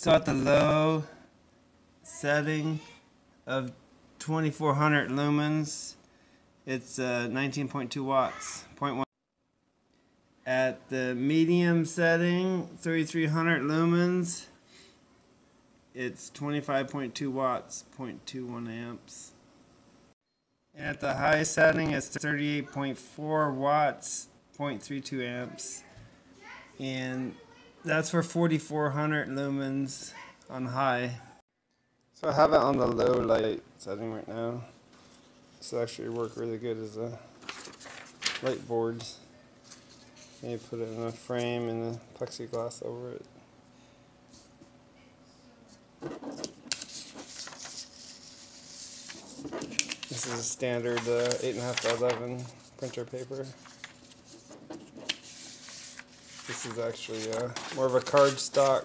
So at the low setting of 2400 lumens, it's uh, 19.2 watts, 0.1. At the medium setting, 3300 lumens, it's 25.2 watts, 0.21 amps. And at the high setting, it's 38.4 watts, 0.32 amps. And that's for 4400 lumens on high. So I have it on the low light setting right now. This actually work really good as a light board. Maybe put it in a frame and a plexiglass over it. This is a standard uh, 8.5 by 11 printer paper. This is actually uh, more of a cardstock